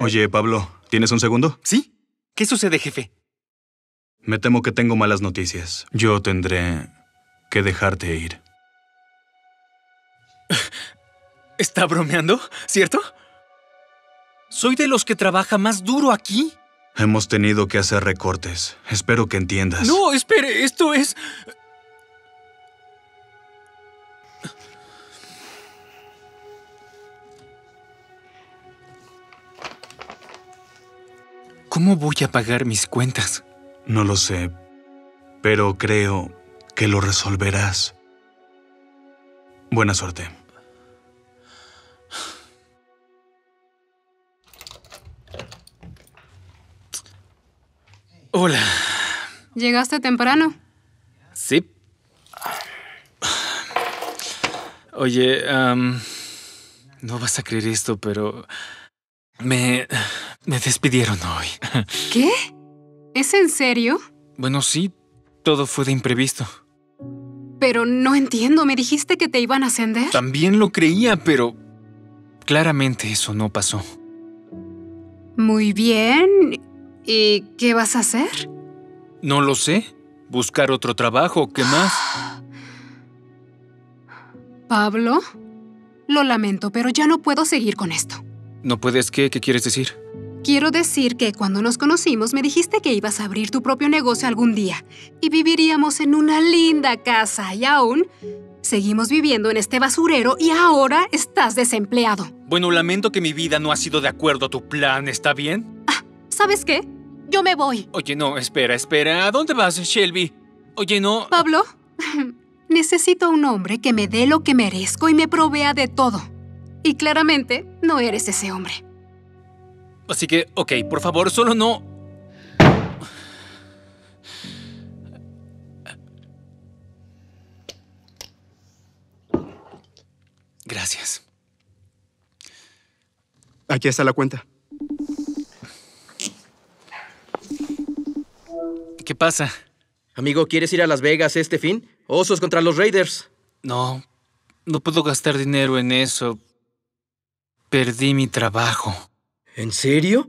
Oye, Pablo, ¿tienes un segundo? ¿Sí? ¿Qué sucede, jefe? Me temo que tengo malas noticias. Yo tendré que dejarte ir. ¿Está bromeando? ¿Cierto? Soy de los que trabaja más duro aquí. Hemos tenido que hacer recortes. Espero que entiendas. No, espere, esto es... ¿Cómo voy a pagar mis cuentas? No lo sé, pero creo que lo resolverás. Buena suerte. Hola. ¿Llegaste temprano? Sí. Oye, no vas a creer esto, pero me me despidieron hoy. ¿Qué? ¿Es en serio? Bueno, sí, todo fue de imprevisto. Pero no entiendo, me dijiste que te iban a ascender. También lo creía, pero claramente eso no pasó. Muy bien. ¿Y qué vas a hacer? No lo sé. Buscar otro trabajo, ¿qué más? Pablo, lo lamento, pero ya no puedo seguir con esto. ¿No puedes qué? ¿Qué quieres decir? Quiero decir que cuando nos conocimos me dijiste que ibas a abrir tu propio negocio algún día y viviríamos en una linda casa y aún seguimos viviendo en este basurero y ahora estás desempleado. Bueno, lamento que mi vida no ha sido de acuerdo a tu plan, ¿está bien? ¿Sabes qué? Yo me voy. Oye, no, espera, espera. ¿A dónde vas, Shelby? Oye, no. Pablo, necesito un hombre que me dé lo que merezco y me provea de todo. Y claramente no eres ese hombre. Así que, ok, por favor, solo no. Gracias. Aquí está la cuenta. ¿Qué pasa? Amigo, ¿quieres ir a Las Vegas este fin? Osos contra los Raiders. No, no puedo gastar dinero en eso. Perdí mi trabajo. ¿En serio?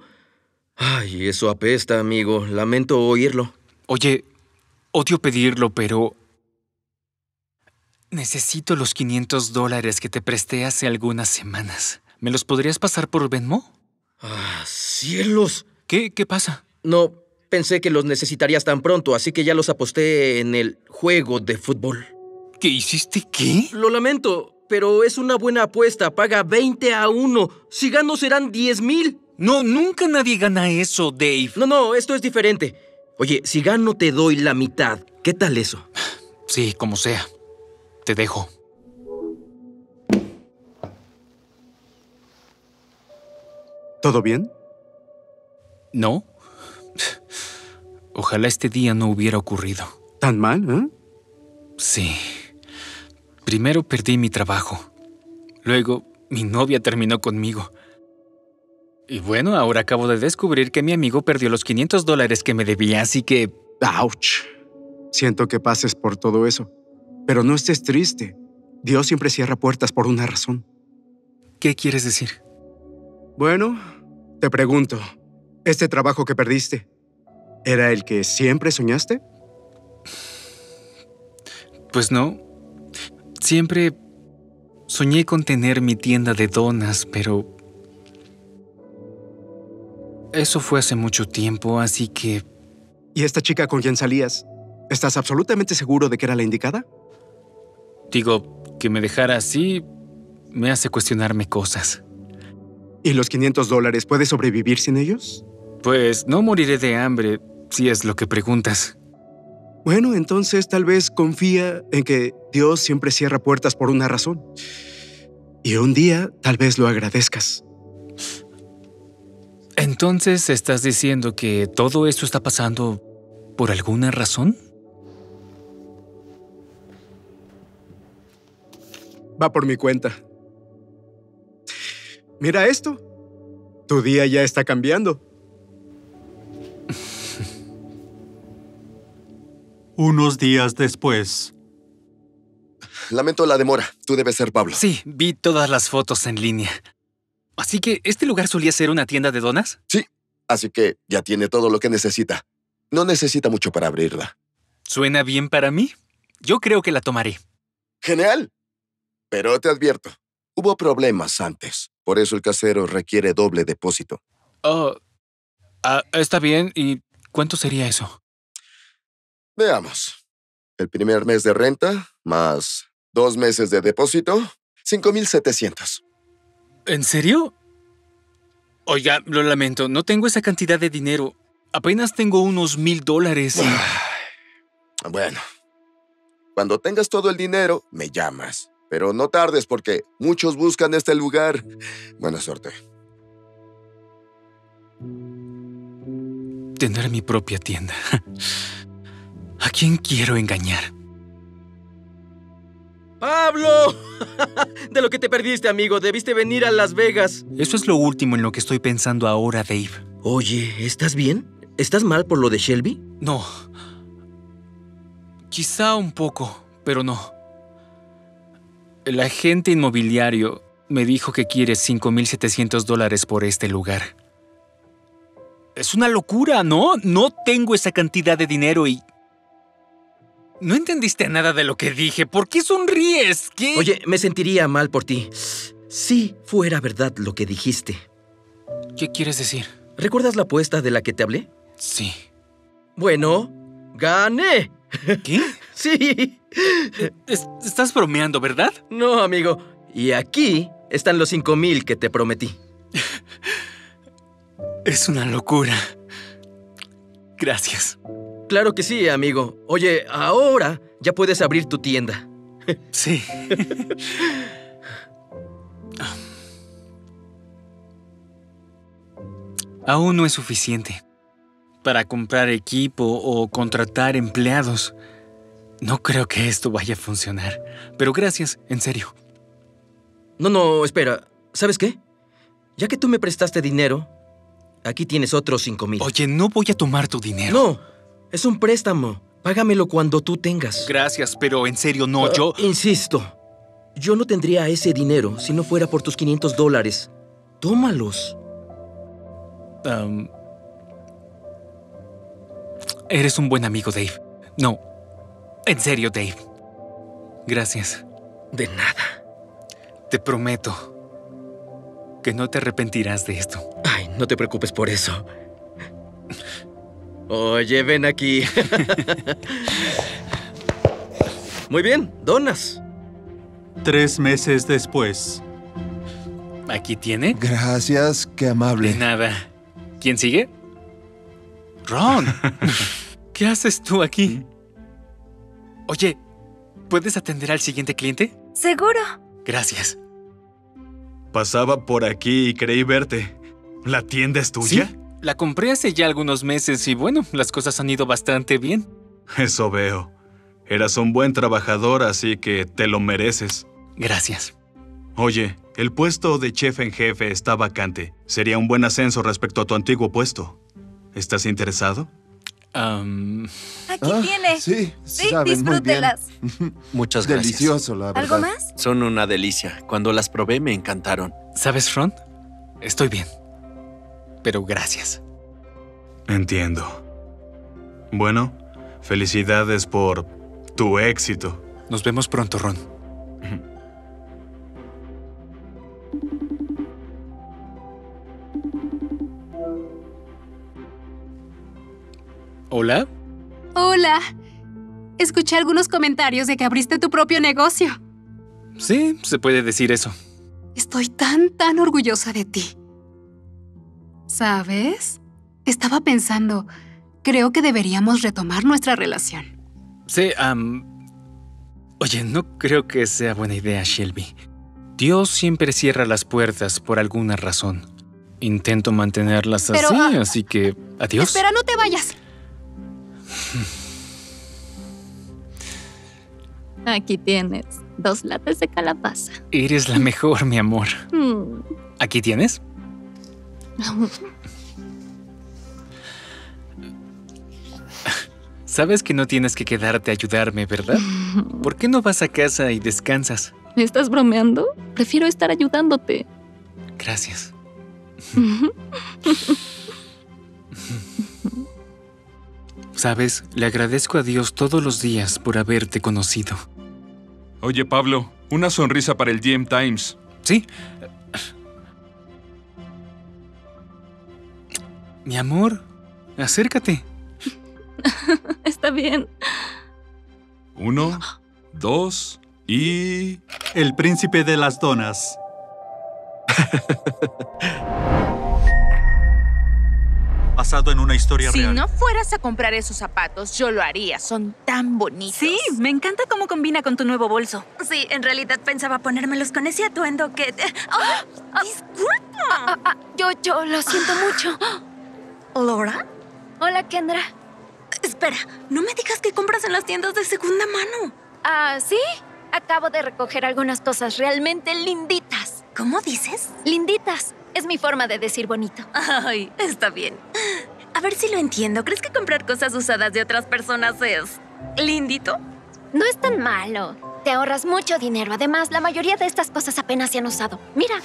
Ay, eso apesta, amigo. Lamento oírlo. Oye, odio pedirlo, pero... Necesito los 500 dólares que te presté hace algunas semanas. ¿Me los podrías pasar por Venmo? ¡Ah, cielos! ¿Qué? ¿Qué pasa? No, pensé que los necesitarías tan pronto, así que ya los aposté en el juego de fútbol. ¿Qué hiciste qué? Lo lamento, pero es una buena apuesta. Paga 20 a 1. Si gano serán 10 mil. No, nunca nadie gana eso, Dave. No, no, esto es diferente. Oye, si gano te doy la mitad. ¿Qué tal eso? Sí, como sea. Te dejo. ¿Todo bien? ¿No? Ojalá este día no hubiera ocurrido. ¿Tan mal, eh? Sí. Primero perdí mi trabajo. Luego, mi novia terminó conmigo. Y bueno, ahora acabo de descubrir que mi amigo perdió los 500 dólares que me debía, así que... ¡Auch! Siento que pases por todo eso. Pero no estés triste. Dios siempre cierra puertas por una razón. ¿Qué quieres decir? Bueno, te pregunto, ¿este trabajo que perdiste era el que siempre soñaste? Pues no. Siempre soñé con tener mi tienda de donas, pero... Eso fue hace mucho tiempo, así que... ¿Y esta chica con quien salías? ¿Estás absolutamente seguro de que era la indicada? Digo, que me dejara así me hace cuestionarme cosas. ¿Y los 500 dólares puedes sobrevivir sin ellos? Pues no moriré de hambre, si es lo que preguntas. Bueno, entonces tal vez confía en que Dios siempre cierra puertas por una razón. Y un día tal vez lo agradezcas. Entonces, ¿estás diciendo que todo esto está pasando por alguna razón? Va por mi cuenta. Mira esto. Tu día ya está cambiando. Unos días después. Lamento la demora. Tú debes ser Pablo. Sí, vi todas las fotos en línea. Así que, ¿este lugar solía ser una tienda de donas? Así que ya tiene todo lo que necesita. No necesita mucho para abrirla. Suena bien para mí. Yo creo que la tomaré. Genial. Pero te advierto, hubo problemas antes. Por eso el casero requiere doble depósito. Oh, ah, está bien. ¿Y cuánto sería eso? Veamos. El primer mes de renta más dos meses de depósito, 5,700. ¿En serio? Oiga, lo lamento, no tengo esa cantidad de dinero. Apenas tengo unos mil dólares. y- Bueno, cuando tengas todo el dinero, me llamas. Pero no tardes porque muchos buscan este lugar. Buena suerte. Tener mi propia tienda. ¿A quién quiero engañar? ¡Pablo! De lo que te perdiste, amigo. Debiste venir a Las Vegas. Eso es lo último en lo que estoy pensando ahora, Dave. Oye, ¿estás bien? ¿Estás mal por lo de Shelby? No. Quizá un poco, pero no. El agente inmobiliario me dijo que quiere 5.700 dólares por este lugar. Es una locura, ¿no? No tengo esa cantidad de dinero y... No entendiste nada de lo que dije. ¿Por qué sonríes? ¿Qué? Oye, me sentiría mal por ti. Si fuera verdad lo que dijiste. ¿Qué quieres decir? ¿Recuerdas la apuesta de la que te hablé? Sí. Bueno, gané. ¿Qué? Sí. Es- estás bromeando, ¿verdad? No, amigo. Y aquí están los cinco mil que te prometí. Es una locura. Gracias. Claro que sí, amigo. Oye, ahora ya puedes abrir tu tienda. Sí. Aún no es suficiente para comprar equipo o contratar empleados. No creo que esto vaya a funcionar. Pero gracias, en serio. No, no, espera. ¿Sabes qué? Ya que tú me prestaste dinero, aquí tienes otros cinco mil. Oye, no voy a tomar tu dinero. No, es un préstamo. Págamelo cuando tú tengas. Gracias, pero en serio, no, Ah, yo... Insisto, yo no tendría ese dinero si no fuera por tus 500 dólares. Tómalos. Eres un buen amigo, Dave. No, en serio, Dave. Gracias. De nada. Te prometo que no te arrepentirás de esto. Ay, no te preocupes por eso. Oye, ven aquí. Muy bien, donas. Tres meses después. Aquí tiene. Gracias, qué De amable. nada. ¿Quién sigue? Ron. ¿Qué haces tú aquí? Oye, ¿puedes atender al siguiente cliente? ¿Seguro? Gracias. Pasaba por aquí y creí verte. ¿La tienda es tuya? Sí, la compré hace ya algunos meses y bueno, las cosas han ido bastante bien. Eso veo. Eras un buen trabajador, así que te lo mereces. Gracias. Oye, el puesto de chef en jefe está vacante. Sería un buen ascenso respecto a tu antiguo puesto. ¿Estás interesado? Am, Aquí Ah, tiene. Sí, Sí, disfrútelas. Muchas gracias. Delicioso, la verdad. ¿Algo más? Son una delicia. Cuando las probé me encantaron. ¿Sabes, Ron? Estoy bien. Pero gracias. Entiendo. Bueno, felicidades por tu éxito. Nos vemos pronto, Ron. ¿Hola? Hola. Escuché algunos comentarios de que abriste tu propio negocio. Sí, se puede decir eso. Estoy tan, tan orgullosa de ti. ¿Sabes? Estaba pensando, creo que deberíamos retomar nuestra relación. Sí, am, Oye, no creo que sea buena idea, Shelby. Dios siempre cierra las puertas por alguna razón. Intento mantenerlas Pero, así, ah, así que... Adiós. Espera, no te vayas. Aquí tienes dos latas de calabaza. Eres la mejor, mi amor. Mm. ¿Aquí tienes? Sabes que no tienes que quedarte a ayudarme, ¿verdad? ¿Por qué no vas a casa y descansas? ¿Estás bromeando? Prefiero estar ayudándote. Gracias. Sabes, le agradezco a Dios todos los días por haberte conocido. Oye, Pablo, una sonrisa para el GM Times. ¿Sí? Mi amor, acércate. Está bien. Uno, dos y... El príncipe de las donas. Basado en una historia Si real. no fueras a comprar esos zapatos, yo lo haría. Son tan bonitos. Sí, me encanta cómo combina con tu nuevo bolso. Sí, en realidad pensaba ponérmelos con ese atuendo que... ¡Ah! ¡Disculpa! Ah, yo, yo lo siento mucho. ¿Laura? Hola, Kendra. Espera, no me digas que compras en las tiendas de segunda mano. Ah, sí. Acabo de recoger algunas cosas realmente linditas. ¿Cómo dices? Linditas. Es mi forma de decir bonito. Ay, está bien. A ver si lo entiendo. ¿Crees que comprar cosas usadas de otras personas es lindito? No es tan malo. Te ahorras mucho dinero. Además, la mayoría de estas cosas apenas se han usado. Mira.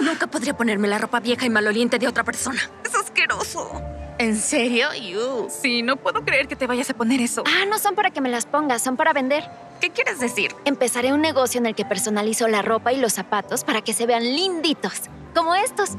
Nunca podría ponerme la ropa vieja y maloliente de otra persona. Es asqueroso. ¿En serio? Yu. Sí, no puedo creer que te vayas a poner eso. Ah, no son para que me las pongas, son para vender. ¿Qué quieres decir? Empezaré un negocio en el que personalizo la ropa y los zapatos para que se vean linditos, como estos.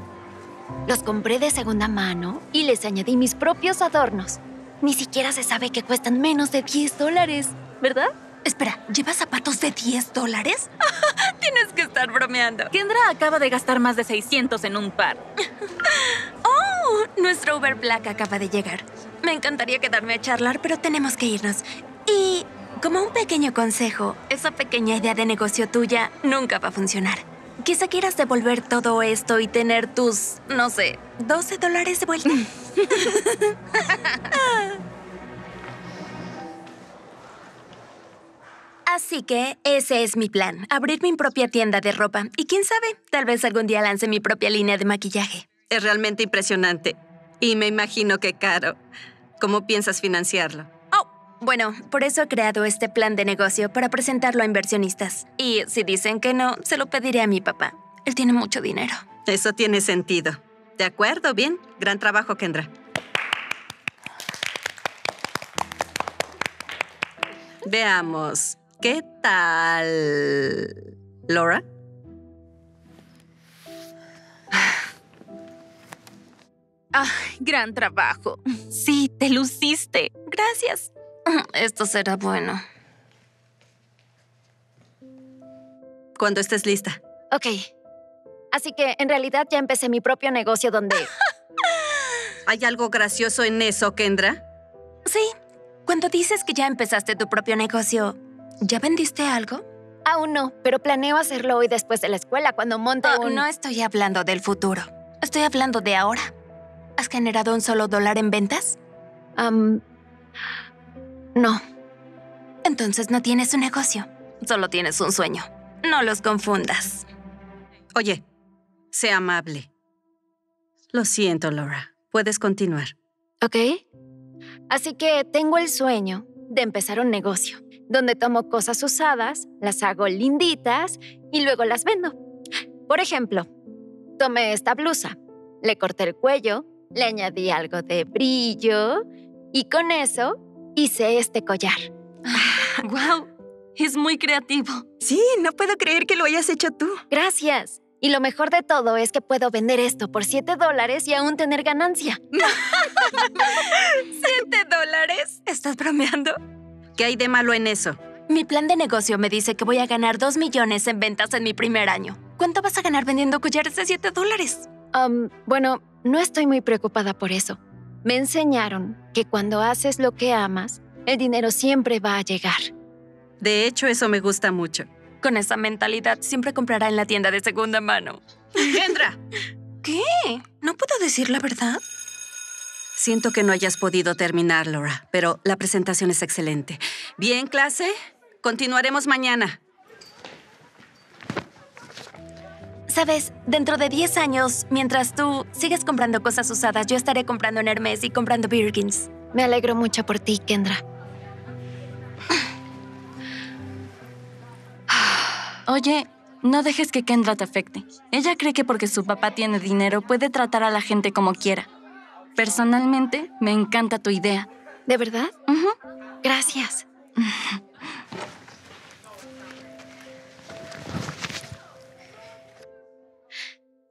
Los compré de segunda mano y les añadí mis propios adornos. Ni siquiera se sabe que cuestan menos de 10 dólares, ¿verdad? Espera, ¿llevas zapatos de 10 dólares? Tienes que estar bromeando. Kendra acaba de gastar más de 600 en un par. ¡Oh! Nuestro Uber Black acaba de llegar. Me encantaría quedarme a charlar, pero tenemos que irnos. Y como un pequeño consejo, esa pequeña idea de negocio tuya nunca va a funcionar. Quizá quieras devolver todo esto y tener tus, no sé, 12 dólares de vuelta. Así que ese es mi plan, abrir mi propia tienda de ropa. Y quién sabe, tal vez algún día lance mi propia línea de maquillaje. Es realmente impresionante. Y me imagino que caro. ¿Cómo piensas financiarlo? Oh, bueno, por eso he creado este plan de negocio para presentarlo a inversionistas. Y si dicen que no, se lo pediré a mi papá. Él tiene mucho dinero. Eso tiene sentido. De acuerdo, bien. Gran trabajo, Kendra. Veamos. ¿Qué tal? Laura? Ah, gran trabajo. Sí, te luciste. Gracias. Esto será bueno. Cuando estés lista. Ok. Así que en realidad ya empecé mi propio negocio donde... ¿Hay algo gracioso en eso, Kendra? Sí. Cuando dices que ya empezaste tu propio negocio, ¿ya vendiste algo? Aún no, pero planeo hacerlo hoy después de la escuela cuando monte Oh, un... No estoy hablando del futuro. Estoy hablando de ahora. ¿Has generado un solo dólar en ventas? Am, no. Entonces no tienes un negocio. Solo tienes un sueño. No los confundas. Oye, sé amable. Lo siento, Laura. Puedes continuar. ¿Ok? Así que tengo el sueño de empezar un negocio donde tomo cosas usadas, las hago linditas y luego las vendo. Por ejemplo, tomé esta blusa, le corté el cuello, le añadí algo de brillo y con eso hice este collar. ¡Wow! Es muy creativo. Sí, no puedo creer que lo hayas hecho tú. Gracias. Y lo mejor de todo es que puedo vender esto por 7 dólares y aún tener ganancia. ¿Siete dólares? ¿Estás bromeando? ¿Qué hay de malo en eso? Mi plan de negocio me dice que voy a ganar 2 millones en ventas en mi primer año. ¿Cuánto vas a ganar vendiendo collares de 7 dólares? Um, bueno, no estoy muy preocupada por eso. Me enseñaron que cuando haces lo que amas, el dinero siempre va a llegar. De hecho, eso me gusta mucho. Con esa mentalidad siempre comprará en la tienda de segunda mano. ¡Kendra! ¿Qué? ¿No puedo decir la verdad? Siento que no hayas podido terminar, Laura, pero la presentación es excelente. Bien, clase, continuaremos mañana. Sabes, dentro de 10 años, mientras tú sigues comprando cosas usadas, yo estaré comprando en Hermes y comprando Birkins. Me alegro mucho por ti, Kendra. Oye, No dejes que Kendra te afecte. Ella cree que porque su papá tiene dinero puede tratar a la gente como quiera. Personalmente, me encanta tu idea. ¿De verdad? Gracias.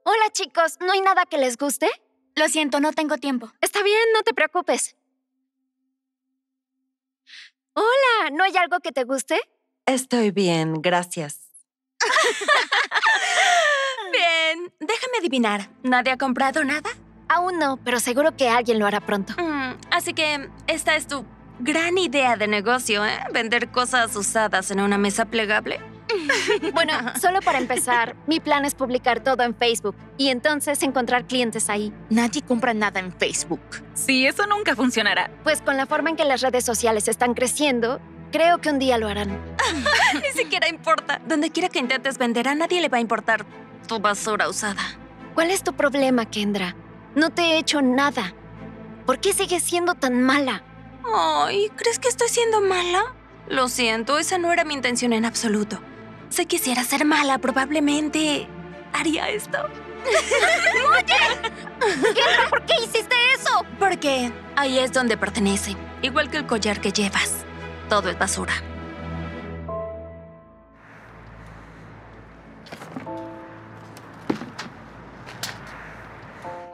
Hola chicos, ¿no hay nada que les guste? Lo siento, no tengo tiempo. Está bien, no te preocupes. Hola, ¿no hay algo que te guste? Estoy bien, gracias. Bien, déjame adivinar. ¿Nadie ha comprado nada? Aún no, pero seguro que alguien lo hará pronto. Mm, así que esta es tu gran idea de negocio, ¿eh? Vender cosas usadas en una mesa plegable. Bueno, solo para empezar, mi plan es publicar todo en Facebook y entonces encontrar clientes ahí. Nadie compra nada en Facebook. Sí, eso nunca funcionará. Pues con la forma en que las redes sociales están creciendo, creo que un día lo harán. Ni siquiera importa. Donde quiera que intentes vender, a nadie le va a importar tu basura usada. ¿Cuál es tu problema, Kendra? No te he hecho nada. ¿Por qué sigues siendo tan mala? Ay, ¿crees que estoy siendo mala? Lo siento, esa no era mi intención en absoluto. Si quisiera ser mala, probablemente haría esto. ¡Oye! ¿por qué hiciste eso? Porque ahí es donde pertenece, igual que el collar que llevas. Todo es basura.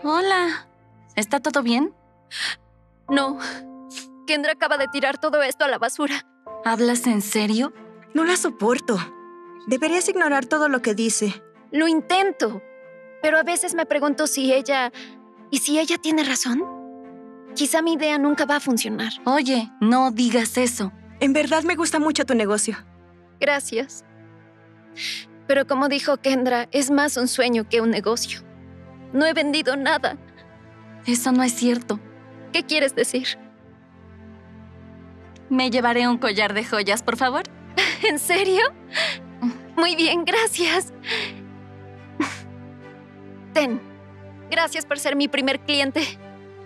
Hola. ¿Está todo bien? No. Kendra acaba de tirar todo esto a la basura. ¿Hablas en serio? No la soporto. Deberías ignorar todo lo que dice. Lo intento. Pero a veces me pregunto si ella... ¿Y si ella tiene razón? Quizá mi idea nunca va a funcionar. Oye, no digas eso. En verdad me gusta mucho tu negocio. Gracias. Pero como dijo Kendra, es más un sueño que un negocio. No he vendido nada. Eso no es cierto. ¿Qué quieres decir? ¿Me llevaré un collar de joyas, por favor? ¿En serio? Muy bien, gracias. Ten. Gracias por ser mi primer cliente.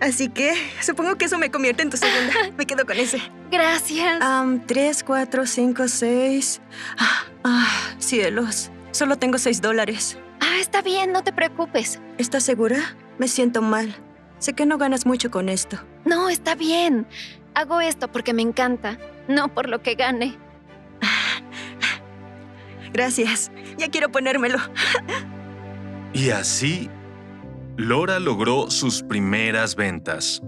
Así que supongo que eso me convierte en tu segunda. Me quedo con ese. Gracias. Um, tres, cuatro, cinco, seis. Ah, ah, cielos. Solo tengo seis dólares. Ah, está bien, no te preocupes. ¿Estás segura? Me siento mal. Sé que no ganas mucho con esto. No, está bien. Hago esto porque me encanta, no por lo que gane. Gracias. Ya quiero ponérmelo. Y así, Laura logró sus primeras ventas.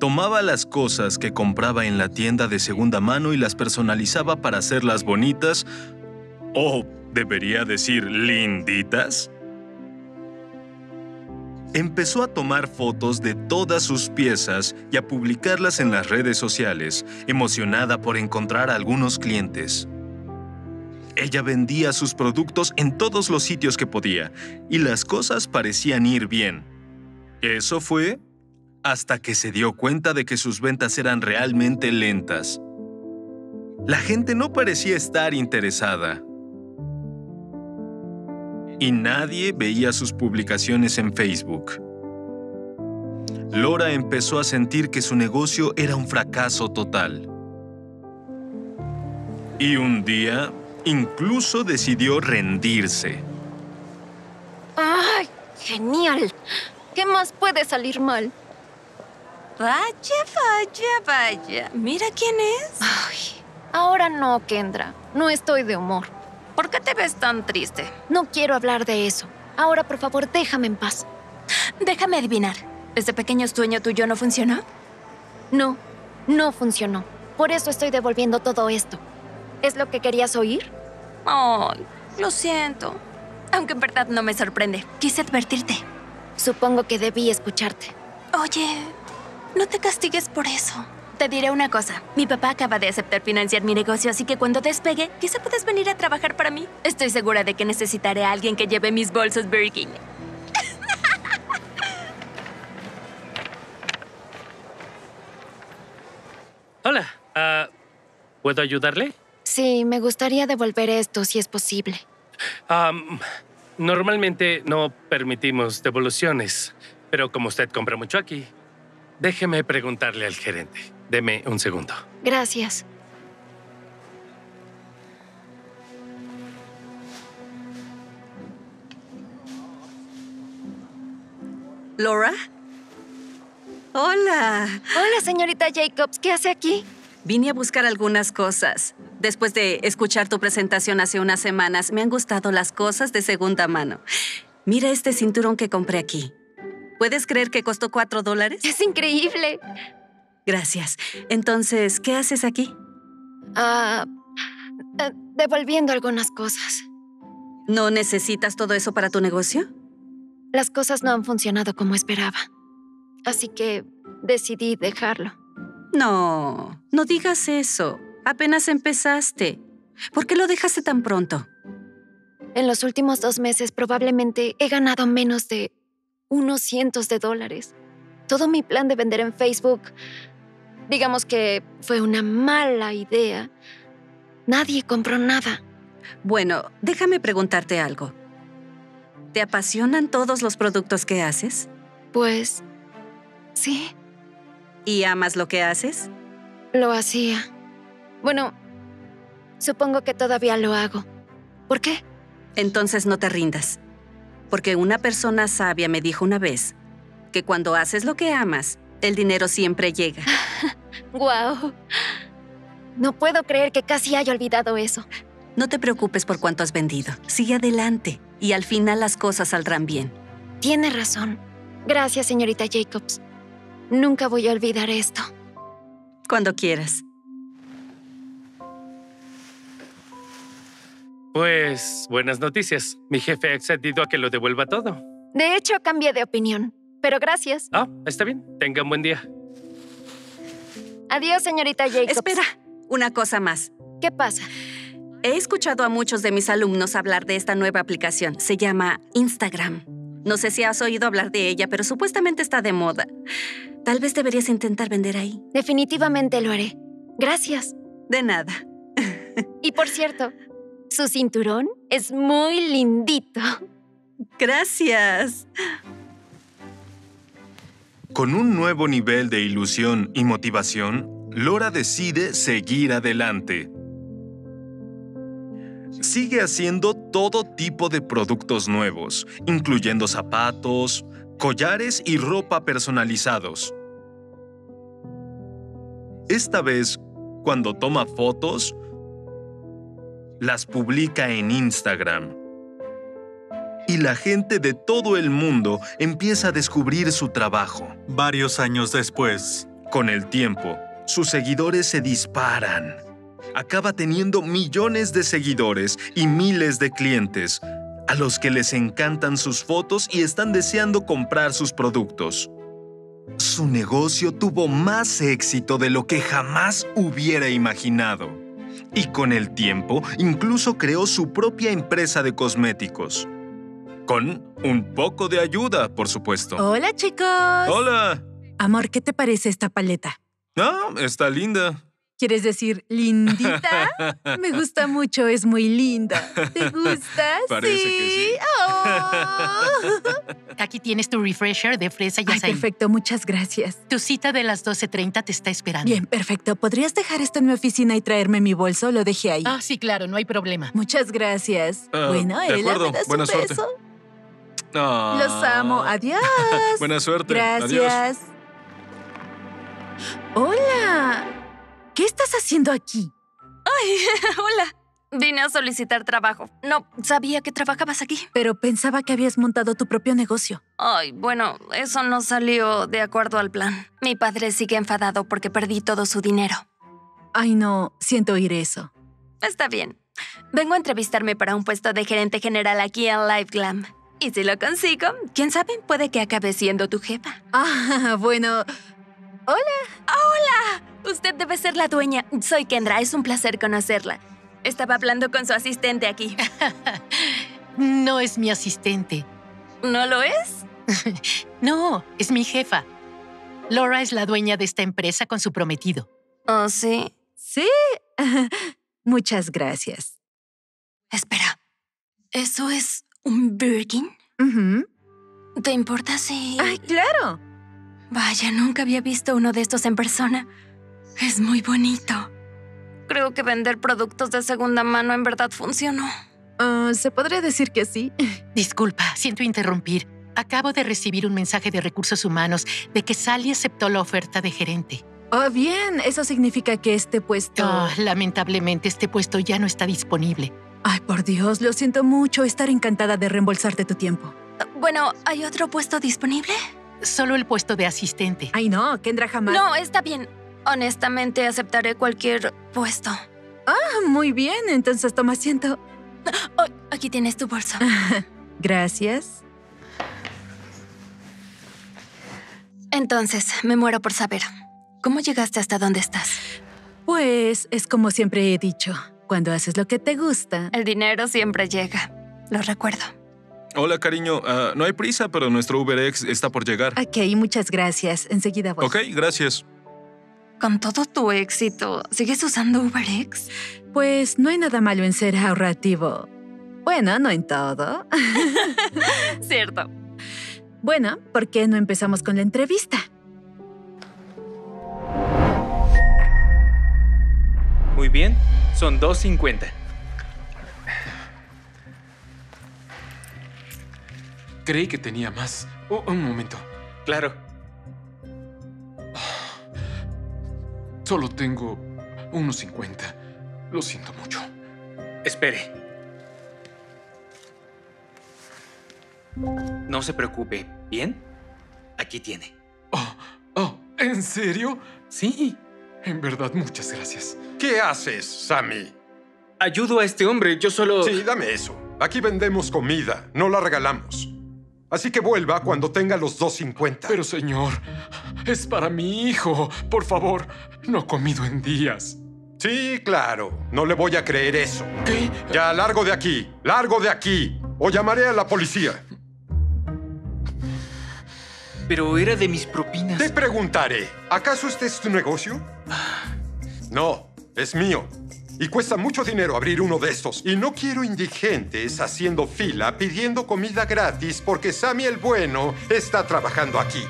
Tomaba las cosas que compraba en la tienda de segunda mano y las personalizaba para hacerlas bonitas, o debería decir linditas. Empezó a tomar fotos de todas sus piezas y a publicarlas en las redes sociales, emocionada por encontrar a algunos clientes. Ella vendía sus productos en todos los sitios que podía y las cosas parecían ir bien. Eso fue hasta que se dio cuenta de que sus ventas eran realmente lentas. La gente no parecía estar interesada. Y nadie veía sus publicaciones en Facebook. Laura empezó a sentir que su negocio era un fracaso total. Y un día, incluso decidió rendirse. ¡Ay! ¡Genial! ¿Qué más puede salir mal? Vaya, vaya, vaya. Mira quién es. Ay, ahora no, Kendra. No estoy de humor. ¿Por qué te ves tan triste? No quiero hablar de eso. Ahora, por favor, déjame en paz. Déjame adivinar. ¿Ese pequeño sueño tuyo no funcionó? No, no funcionó. Por eso estoy devolviendo todo esto. ¿Es lo que querías oír? Ay, lo siento. Aunque en verdad no me sorprende. Quise advertirte. Supongo que debí escucharte. Oye, no te castigues por eso. Te diré una cosa. Mi papá acaba de aceptar financiar mi negocio, así que cuando despegue, quizá puedas venir a trabajar para mí. Estoy segura de que necesitaré a alguien que lleve mis bolsos Birkin. Hola, ah, ¿puedo ayudarle? Sí, me gustaría devolver esto si es posible. Normalmente no permitimos devoluciones, pero como usted compra mucho aquí, déjeme preguntarle al gerente. Deme un segundo. Gracias. ¿Laura? Hola. Hola, señorita Jacobs. ¿Qué hace aquí? Vine a buscar algunas cosas. Después de escuchar tu presentación hace unas semanas, me han gustado las cosas de segunda mano. Mira este cinturón que compré aquí. ¿Puedes creer que costó cuatro dólares? Es increíble. Gracias. Entonces, ¿qué haces aquí? Ah, eh, devolviendo algunas cosas. ¿No necesitas todo eso para tu negocio? Las cosas no han funcionado como esperaba. Así que decidí dejarlo. No, no digas eso. Apenas empezaste. ¿Por qué lo dejaste tan pronto? En los últimos dos meses probablemente he ganado menos de unos cientos de dólares. Todo mi plan de vender en Facebook, digamos que fue una mala idea. Nadie compró nada. Bueno, déjame preguntarte algo. ¿Te apasionan todos los productos que haces? Pues, sí. ¿Y amas lo que haces? Lo hacía. Bueno, supongo que todavía lo hago. ¿Por qué? Entonces no te rindas. Porque una persona sabia me dijo una vez que cuando haces lo que amas, el dinero siempre llega. ¡Guau! No puedo creer que casi haya olvidado eso. No te preocupes por cuánto has vendido. Sigue adelante y al final las cosas saldrán bien. Tiene razón. Gracias, señorita Jacobs. Nunca voy a olvidar esto. Cuando quieras. Pues, buenas noticias. Mi jefe ha accedido a que lo devuelva todo. De hecho, cambié de opinión. Pero gracias. Ah, está bien. Tenga un buen día. Adiós, señorita Jacobs. Espera, una cosa más. ¿Qué pasa? He escuchado a muchos de mis alumnos hablar de esta nueva aplicación. Se llama Instagram. No sé si has oído hablar de ella, pero supuestamente está de moda. Tal vez deberías intentar vender ahí. Definitivamente lo haré. Gracias. De nada. Y por cierto, su cinturón es muy lindito. Gracias. Con un nuevo nivel de ilusión y motivación, Laura decide seguir adelante. Sigue haciendo todo tipo de productos nuevos, incluyendo zapatos, collares y ropa personalizados. Esta vez, cuando toma fotos, las publica en Instagram. Y la gente de todo el mundo empieza a descubrir su trabajo. Varios años después. Con el tiempo, sus seguidores se disparan. Acaba teniendo millones de seguidores y miles de clientes, a los que les encantan sus fotos y están deseando comprar sus productos. Su negocio tuvo más éxito de lo que jamás hubiera imaginado. Y con el tiempo, incluso creó su propia empresa de cosméticos. Con un poco de ayuda, por supuesto. Hola, chicos. Hola. Amor, ¿qué te parece esta paleta? Ah, está linda. ¿Quieres decir lindita? Me gusta mucho, es muy linda. ¿Te gusta? Parece sí. que sí. Oh. Aquí tienes tu refresher de fresa y Ay, azaí. perfecto, muchas gracias. Tu cita de las 12.30 te está esperando. Bien, perfecto. ¿Podrías dejar esto en mi oficina y traerme mi bolso? Lo dejé ahí. Ah, sí, claro, no hay problema. Muchas gracias. Ah, bueno, de Ella, acuerdo. ¿me das Buena un suerte. Ah. Los amo. Adiós. Buena suerte. Gracias. Hola. ¿Qué estás haciendo aquí? Ay, hola. Vine a solicitar trabajo. No sabía que trabajabas aquí. Pero pensaba que habías montado tu propio negocio. Ay, bueno, eso no salió de acuerdo al plan. Mi padre sigue enfadado porque perdí todo su dinero. Ay, no, siento oír eso. Está bien. Vengo a entrevistarme para un puesto de gerente general aquí en Live Glam. Y si lo consigo, quién sabe, puede que acabe siendo tu jefa. Ah, bueno. Hola. ¡Hola! Usted debe ser la dueña. Soy Kendra, es un placer conocerla. Estaba hablando con su asistente aquí. No es mi asistente. ¿No lo es? No, es mi jefa. Laura es la dueña de esta empresa con su prometido. ¿Oh, sí? Sí. Muchas gracias. Espera. ¿Eso es un Birkin? ¿Te importa si...? ¡Ay, claro! Vaya, nunca había visto uno de estos en persona. Es muy bonito. Creo que vender productos de segunda mano en verdad funcionó. Ah, Se podría decir que sí. Disculpa, siento interrumpir. Acabo de recibir un mensaje de recursos humanos de que Sally aceptó la oferta de gerente. Oh, bien, eso significa que este puesto... Ah, lamentablemente, este puesto ya no está disponible. Ay, por Dios, lo siento mucho. Estar encantada de reembolsarte tu tiempo. Bueno, ¿hay otro puesto disponible? Solo el puesto de asistente. Ay, no, Kendra jamás. No, está bien. Honestamente, aceptaré cualquier puesto. Ah, muy bien. Entonces toma asiento. Oh, aquí tienes tu bolso. Gracias. Entonces, me muero por saber. ¿Cómo llegaste hasta donde estás? Pues es como siempre he dicho. Cuando haces lo que te gusta... El dinero siempre llega. Lo recuerdo. Hola, cariño. Ah, no hay prisa, pero nuestro UberX está por llegar. Ok, muchas gracias. Enseguida voy. Ok, gracias. Con todo tu éxito, ¿sigues usando UberX? Pues no hay nada malo en ser ahorrativo. Bueno, no en todo. Cierto. Bueno, ¿por qué no empezamos con la entrevista? Muy bien, son 2.50. Creí que tenía más. Oh, un momento. Claro. Solo tengo unos 50. Lo siento mucho. Espere. No se preocupe, ¿bien? Aquí tiene. Oh, oh, ¿en serio? Sí. En verdad, muchas gracias. ¿Qué haces, Sammy? Ayudo a este hombre, yo solo... Sí, dame eso. Aquí vendemos comida, no la regalamos. Así que vuelva cuando tenga los 2.50. Pero señor, es para mi hijo. Por favor, no he comido en días. Sí, claro. No le voy a creer eso. ¿Qué? Ya, largo de aquí. Largo de aquí. O llamaré a la policía. Pero era de mis propinas. Te preguntaré, ¿acaso este es tu negocio? No, es mío. Y cuesta mucho dinero abrir uno de estos. Y no quiero indigentes haciendo fila pidiendo comida gratis porque Sammy el Bueno está trabajando aquí.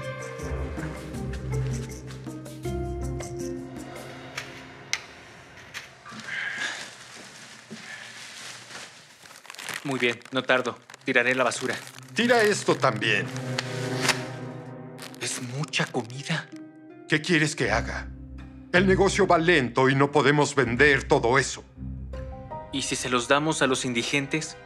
Muy bien, no tardo. Tiraré la basura. Tira esto también. Es mucha comida. ¿Qué quieres que haga? El negocio va lento y no podemos vender todo eso. ¿Y si se los damos a los indigentes?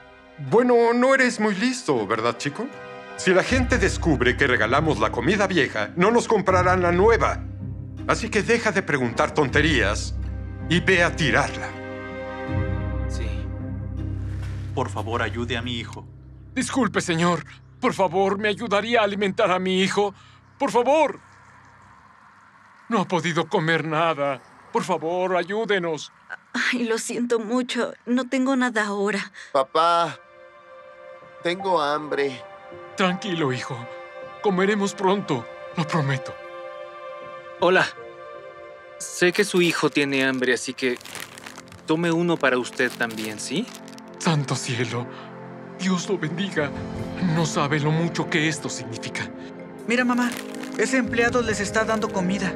Bueno, no eres muy listo, ¿verdad, chico? Si la gente descubre que regalamos la comida vieja, no nos comprarán la nueva. Así que deja de preguntar tonterías y ve a tirarla. Sí. Por favor, ayude a mi hijo. Disculpe, señor. Por favor, ¿me ayudaría a alimentar a mi hijo? Por favor. No ha podido comer nada. Por favor, ayúdenos. Ay, lo siento mucho. No tengo nada ahora. Papá, tengo hambre. Tranquilo, hijo. Comeremos pronto, lo prometo. Hola. Sé que su hijo tiene hambre, así que tome uno para usted también, ¿sí? Santo cielo. Dios lo bendiga. No sabe lo mucho que esto significa. Mira, mamá. Ese empleado les está dando comida.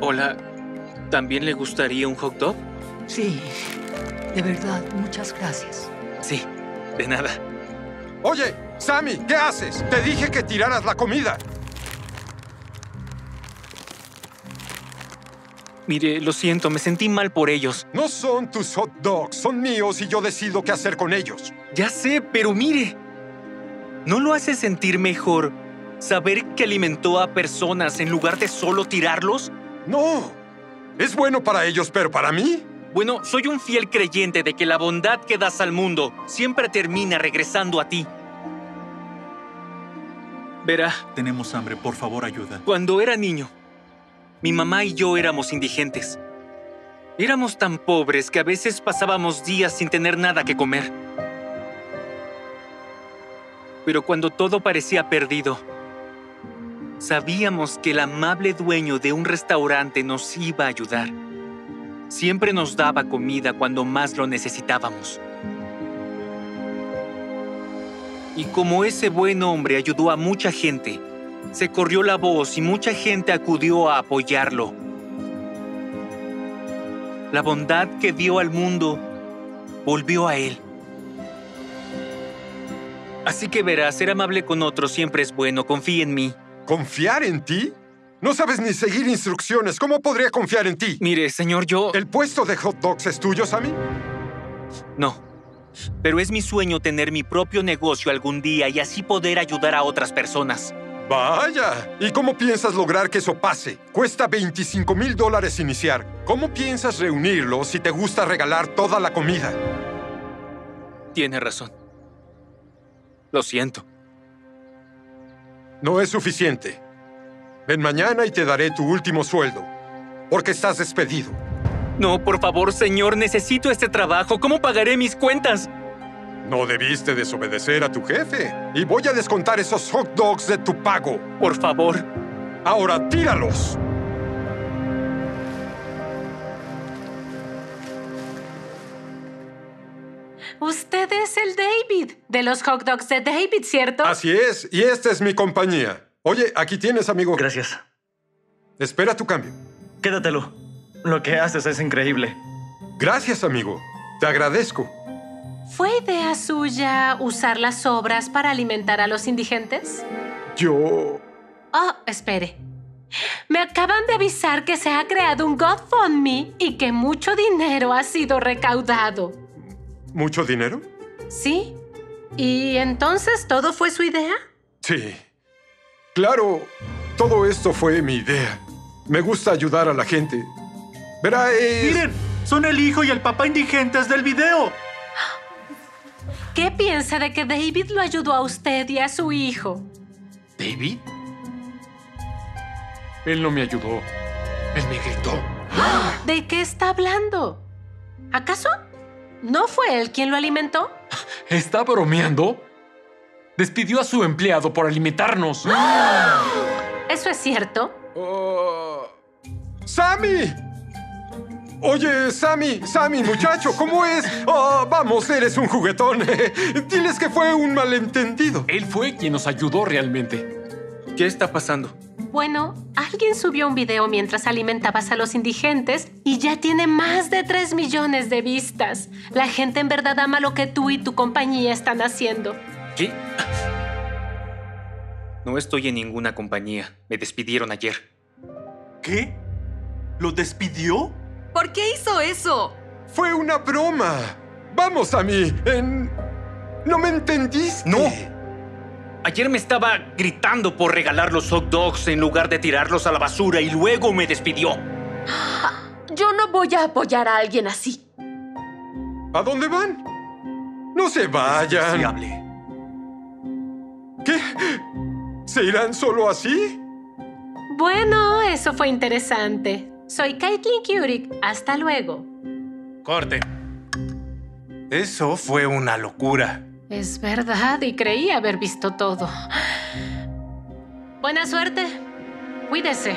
Hola. ¿También le gustaría un hot dog? Sí. De verdad, muchas gracias. Sí, de nada. Oye, Sammy, ¿qué haces? Te dije que tiraras la comida. Mire, lo siento, me sentí mal por ellos. No son tus hot dogs, son míos y yo decido qué hacer con ellos. Ya sé, pero mire. ¿No lo hace sentir mejor saber que alimentó a personas en lugar de solo tirarlos? No. Es bueno para ellos, pero para mí. Bueno, soy un fiel creyente de que la bondad que das al mundo siempre termina regresando a ti. Verá. Tenemos hambre, por favor, ayuda. Cuando era niño, mi mamá y yo éramos indigentes. Éramos tan pobres que a veces pasábamos días sin tener nada que comer. Pero cuando todo parecía perdido, sabíamos que el amable dueño de un restaurante nos iba a ayudar. Siempre nos daba comida cuando más lo necesitábamos. Y como ese buen hombre ayudó a mucha gente, se corrió la voz y mucha gente acudió a apoyarlo. La bondad que dio al mundo volvió a él. Así que verás, ser amable con otros siempre es bueno. Confía en mí. ¿Confiar en ti? No sabes ni seguir instrucciones. ¿Cómo podría confiar en ti? Mire, señor, yo... ¿El puesto de hot dogs es tuyo, Sammy? No. Pero es mi sueño tener mi propio negocio algún día y así poder ayudar a otras personas. Vaya. ¿Y cómo piensas lograr que eso pase? Cuesta 25 mil dólares iniciar. ¿Cómo piensas reunirlo si te gusta regalar toda la comida? Tiene razón. Lo siento. No es suficiente. Ven mañana y te daré tu último sueldo. Porque estás despedido. No, por favor, señor, necesito este trabajo. ¿Cómo pagaré mis cuentas? No debiste desobedecer a tu jefe. Y voy a descontar esos hot dogs de tu pago. Por favor. Ahora tíralos. Usted es el David, de los hot dogs de David, ¿cierto? Así es, y esta es mi compañía. Oye, aquí tienes, amigo. Gracias. Espera tu cambio. Quédatelo. Lo que haces es increíble. Gracias, amigo. Te agradezco. ¿Fue idea suya usar las obras para alimentar a los indigentes? Yo... Oh, espere. Me acaban de avisar que se ha creado un GoFundMe y que mucho dinero ha sido recaudado. ¿Mucho dinero? ¿Sí? ¿Y entonces todo fue su idea? Sí. Claro, todo esto fue mi idea. Me gusta ayudar a la gente. Verá, es... Miren, son el hijo y el papá indigentes del video. ¿Qué piensa de que David lo ayudó a usted y a su hijo? ¿David? Él no me ayudó. Él me gritó. ¿De qué está hablando? ¿Acaso no fue él quien lo alimentó? ¿Está bromeando? Despidió a su empleado por alimentarnos. ¿Eso es cierto? Oh. ¡Sammy! Oye, Sammy, Sammy, muchacho, ¿cómo es? Oh, vamos, eres un juguetón. Diles que fue un malentendido. Él fue quien nos ayudó realmente. ¿Qué está pasando? Bueno, alguien subió un video mientras alimentabas a los indigentes y ya tiene más de 3 millones de vistas. La gente en verdad ama lo que tú y tu compañía están haciendo. ¿Qué? No estoy en ninguna compañía. Me despidieron ayer. ¿Qué? ¿Lo despidió? ¿Por qué hizo eso? Fue una broma. Vamos, Sammy. En... ¿No me entendiste? No. Ayer me estaba gritando por regalar los hot dogs en lugar de tirarlos a la basura y luego me despidió. Yo no voy a apoyar a alguien así. ¿A dónde van? No se vayan. ¿Qué? ¿Se irán solo así? Bueno, eso fue interesante. Soy Caitlin Kurik. Hasta luego. Corte. Eso fue una locura. Es verdad, y creí haber visto todo. Buena suerte. Cuídese.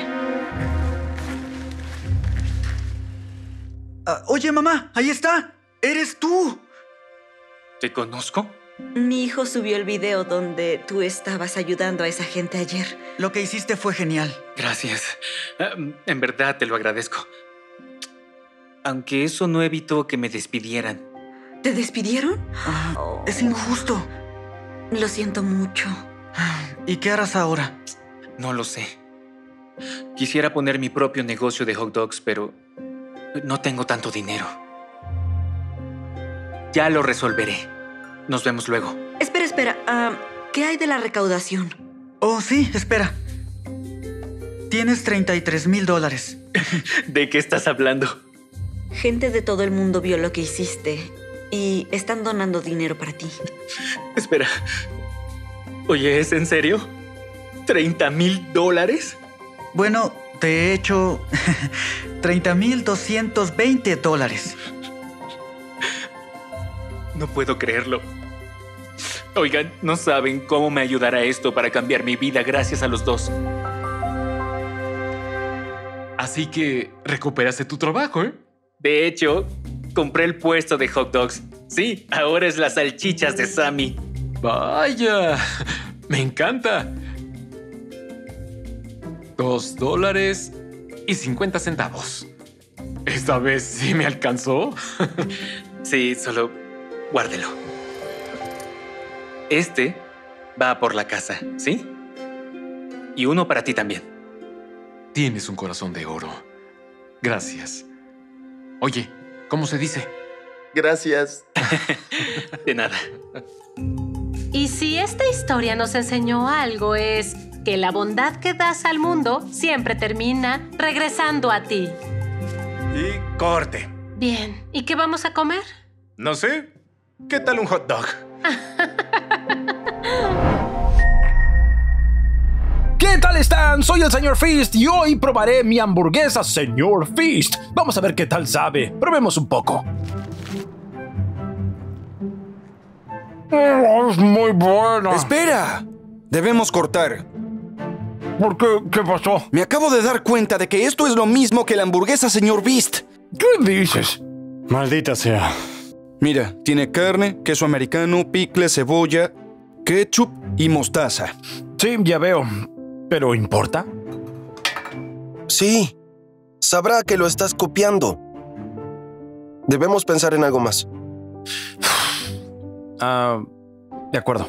Ah, oye, mamá, ahí está. Eres tú. ¿Te conozco? Mi hijo subió el video donde tú estabas ayudando a esa gente ayer. Lo que hiciste fue genial. Gracias. Ah, En verdad te lo agradezco. Aunque eso no evitó que me despidieran. ¿Te despidieron? Ah, Es injusto. Lo siento mucho. ¿Y qué harás ahora? No lo sé. Quisiera poner mi propio negocio de hot dogs, pero no tengo tanto dinero. Ya lo resolveré. Nos vemos luego. Espera, espera. ah, ¿Qué hay de la recaudación? Oh, sí, espera. Tienes 33 mil dólares. ¿De qué estás hablando? Gente de todo el mundo vio lo que hiciste y están donando dinero para ti. Espera. Oye, ¿es en serio? ¿30 mil dólares? Bueno, te he hecho 30 mil 220 dólares. No puedo creerlo. Oigan, no saben cómo me ayudará esto para cambiar mi vida gracias a los dos. Así que recuperaste tu trabajo, ¿eh? De hecho, compré el puesto de hot dogs. Sí, ahora es las salchichas de Sammy. Vaya, me encanta. Dos dólares y 50 centavos. ¿Esta vez sí me alcanzó? sí, solo guárdelo. Este va por la casa, ¿sí? Y uno para ti también. Tienes un corazón de oro. Gracias. Oye, ¿cómo se dice? Gracias. De nada. Y si esta historia nos enseñó algo es que la bondad que das al mundo siempre termina regresando a ti. Y corte. Bien, ¿y qué vamos a comer? No sé. ¿Qué tal un hot dog? tal están? Soy el señor Feast y hoy probaré mi hamburguesa señor Feast. Vamos a ver qué tal sabe. Probemos un poco. Es muy buena. ¡Espera! Debemos cortar. ¿Por qué? ¿Qué pasó? Me acabo de dar cuenta de que esto es lo mismo que la hamburguesa señor Beast. ¿Qué dices? Maldita sea. Mira, tiene carne, queso americano, picle, cebolla, ketchup y mostaza. Sí, ya veo. ¿Pero importa? Sí. Sabrá que lo estás copiando. Debemos pensar en algo más. Ah, de acuerdo.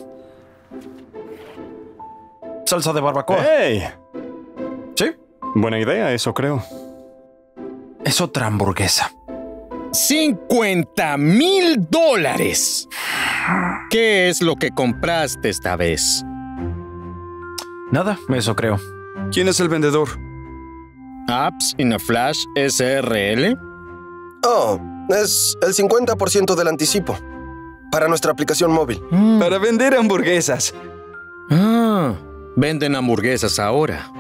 Salsa de barbacoa. ¡Hey! ¿Sí? Buena idea, eso creo. Es otra hamburguesa. 50 mil dólares. ¿Qué es lo que compraste esta vez? Nada, eso creo. ¿Quién es el vendedor? Apps in a Flash SRL. Oh, es el 50% del anticipo. Para nuestra aplicación móvil. Para vender hamburguesas. Ah, venden hamburguesas ahora.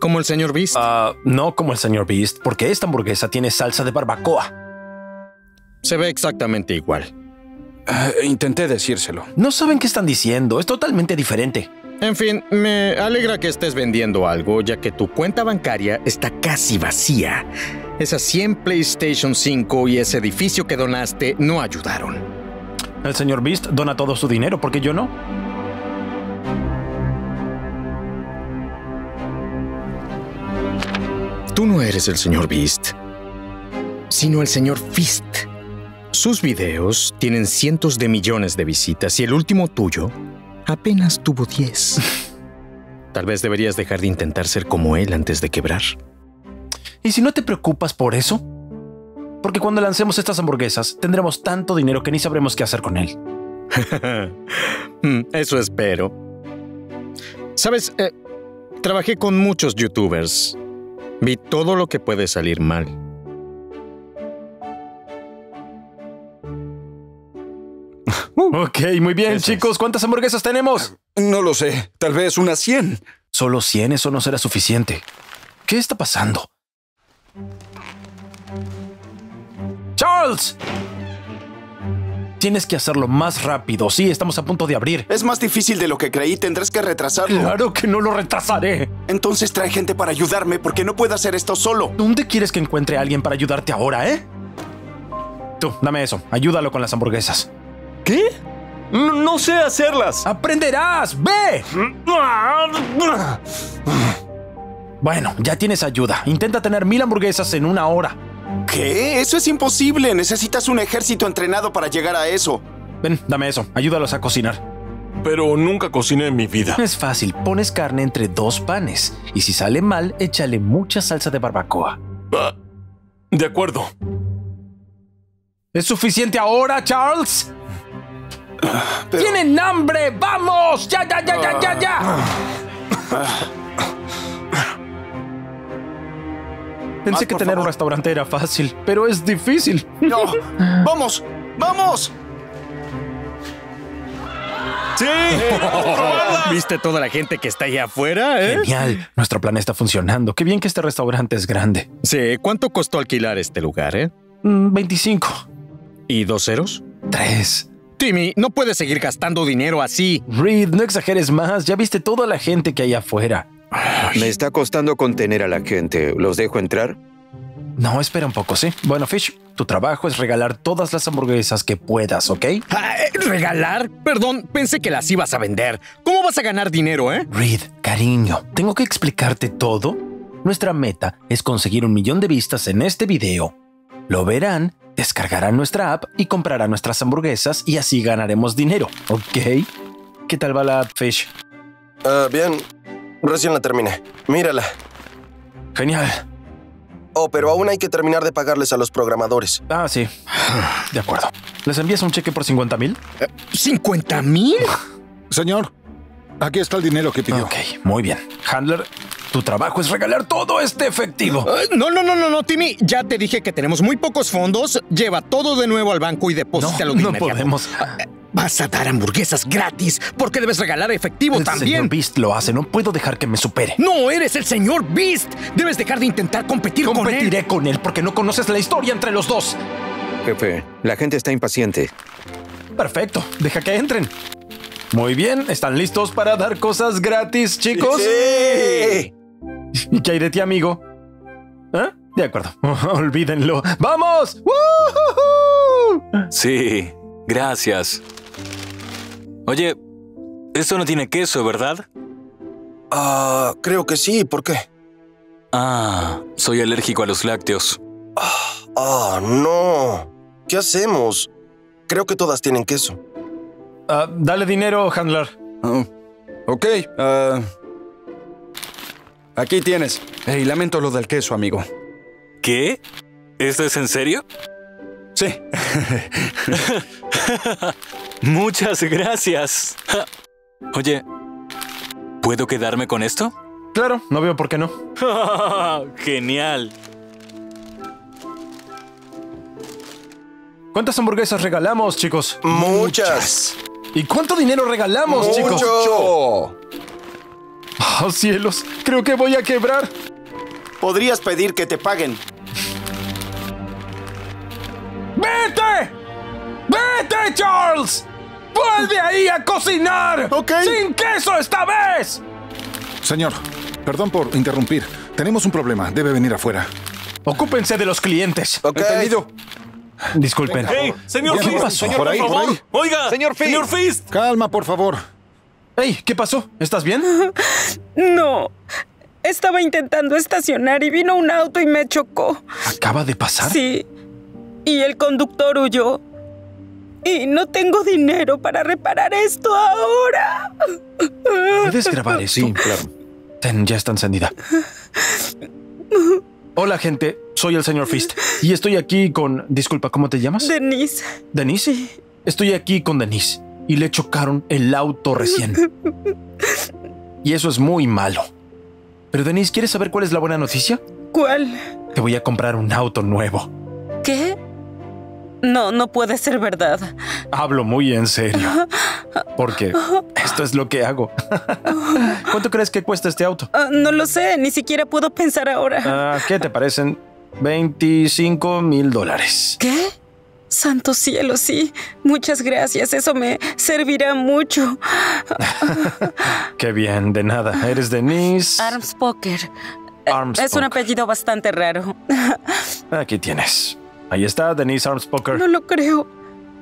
¿Como el señor Beast? Ah, no como el señor Beast, porque esta hamburguesa tiene salsa de barbacoa. Se ve exactamente igual. Ah, intenté decírselo. No saben qué están diciendo, es totalmente diferente. En fin, me alegra que estés vendiendo algo, ya que tu cuenta bancaria está casi vacía. Esas 100 PlayStation 5 y ese edificio que donaste no ayudaron. El señor Beast dona todo su dinero, porque yo no. Tú no eres el señor Beast, sino el señor Fist. Sus videos tienen cientos de millones de visitas y el último tuyo apenas tuvo 10. Tal vez deberías dejar de intentar ser como él antes de quebrar. ¿Y si no te preocupas por eso? Porque cuando lancemos estas hamburguesas tendremos tanto dinero que ni sabremos qué hacer con él. Mm, Eso espero. Sabes, Eh, trabajé con muchos youtubers. Vi todo lo que puede salir mal. Ok, muy bien, chicos. ¿Cuántas hamburguesas tenemos? No lo sé. Tal vez unas 100. Solo 100, eso no será suficiente. ¿Qué está pasando? ¡Charles! Tienes que hacerlo más rápido. Sí, estamos a punto de abrir. Es más difícil de lo que creí. Tendrás que retrasarlo. Claro que no lo retrasaré. Entonces trae gente para ayudarme porque no puedo hacer esto solo. ¿Dónde quieres que encuentre a alguien para ayudarte ahora, eh? Tú, dame eso. Ayúdalo con las hamburguesas. ¿Qué? No, no sé hacerlas. ¡Aprenderás! ¡Ve! Bueno, ya tienes ayuda. Intenta tener mil hamburguesas en una hora. ¿Qué? Eso es imposible. Necesitas un ejército entrenado para llegar a eso. Ven, dame eso. Ayúdalos a cocinar. Pero nunca cociné en mi vida. Es fácil. Pones carne entre dos panes. Y si sale mal, échale mucha salsa de barbacoa. Ah, de acuerdo. ¿Es suficiente ahora, Charles? ¡Tienen hambre! ¡Vamos! ¡Ya, ya, ya, ya, ya, ya! Pensé que tener un restaurante era fácil, pero es difícil. No. ¡Vamos! ¡Vamos! ¡Sí! ¿Viste toda la gente que está ahí afuera? eh? Genial. Nuestro plan está funcionando. Qué bien que este restaurante es grande. Sí, ¿cuánto costó alquilar este lugar, eh? Mm, 25. ¿Y dos ceros? Tres. Timmy, no puedes seguir gastando dinero así. Reed, no exageres más. Ya viste toda la gente que hay afuera. Me está costando contener a la gente. ¿Los dejo entrar? No, espera un poco, ¿sí? Bueno, Fish, tu trabajo es regalar todas las hamburguesas que puedas, ¿ok? Ah, eh, ¿Regalar? Perdón, pensé que las ibas a vender. ¿Cómo vas a ganar dinero, eh? Reed, cariño, ¿tengo que explicarte todo? Nuestra meta es conseguir un millón de vistas en este video Lo verán, descargarán nuestra app y comprarán nuestras hamburguesas y así ganaremos dinero, ¿ok? ¿Qué tal va la app, Fish? Ah, bien. Recién la terminé. Mírala. Genial. Oh, pero aún hay que terminar de pagarles a los programadores. Ah, sí. De acuerdo. ¿Les envías un cheque por 50 mil? ¿50 mil? Señor, aquí está el dinero que pidió. Ok, muy bien. Handler, tu trabajo es regalar todo este efectivo. No, no, no, no, no, Timmy. Ya te dije que tenemos muy pocos fondos. Lleva todo de nuevo al banco y deposítalo No, de no podemos. Vas a dar hamburguesas gratis porque debes regalar efectivo El también. señor Beast lo hace. No puedo dejar que me supere. No, eres el señor Beast. Debes dejar de intentar competir con él. Competiré con él porque no conoces la historia entre los dos. Jefe, la gente está impaciente. Perfecto, deja que entren. Muy bien, ¿están listos para dar cosas gratis, chicos? ¡Sí! ¿Y qué hay de ti, amigo? ¿Ah? De acuerdo, olvídenlo. ¡Vamos! ¡Woohoo! Sí, gracias. Oye, esto no tiene queso, ¿verdad? Ah, creo que sí. ¿Por qué? Ah, soy alérgico a los lácteos. Ah, no. ¿Qué hacemos? Creo que todas tienen queso. Ah, dale dinero, handler. Oh, ok. Aquí tienes. Hey, lamento lo del queso, amigo. ¿Qué? ¿Esto es en serio? Sí. Muchas gracias. Oye, ¿puedo quedarme con esto? Claro, no veo por qué no. Genial. ¿Cuántas hamburguesas regalamos, chicos? Muchas. ¿Y cuánto dinero regalamos, chicos? Mucho. Oh, cielos, creo que voy a quebrar. Podrías pedir que te paguen. ¡Vete! ¡Vete, Charles! ¡Vuelve ahí a cocinar! Ok. ¡Sin queso esta vez! Señor, perdón por interrumpir. Tenemos un problema. Debe venir afuera. Ocúpense de los clientes. Ok. Entendido. Disculpen. ¡Hey! ¡Señor ¿Qué Fist! pasó? ¡Señor, Por por, ahí, por favor! ahí. ¡Oiga! Señor Fist. ¡Señor Fist! Calma, por favor. Ey, ¿qué pasó? ¿Estás bien? No. Estaba intentando estacionar y vino un auto y me chocó. ¿Acaba de pasar? Sí. Y el conductor huyó. Y no tengo dinero para reparar esto ahora. ¿Puedes grabar esto? Sí, claro. Ten, ya está encendida. Hola, gente. Soy el señor Fist. Y estoy aquí con... Disculpa, ¿cómo te llamas? Denise. ¿Denise? Estoy aquí con Denise. Y le chocaron el auto recién. Y eso es muy malo. Pero Denise, ¿quieres saber cuál es la buena noticia? ¿Cuál? Te voy a comprar un auto nuevo. ¿Qué? No, no puede ser verdad. Hablo muy en serio. Porque esto es lo que hago. ¿Cuánto crees que cuesta este auto? Ah, no lo sé, ni siquiera puedo pensar ahora. Ah, ¿Qué te parecen? 25 mil dólares. ¿Qué? Santo cielo, sí. Muchas gracias, eso me servirá mucho. Qué bien, de nada. Eres Denise. Armspoker. Armspoker. Es un apellido bastante raro. Aquí tienes. Ahí está, Denise Armspoker. No lo creo.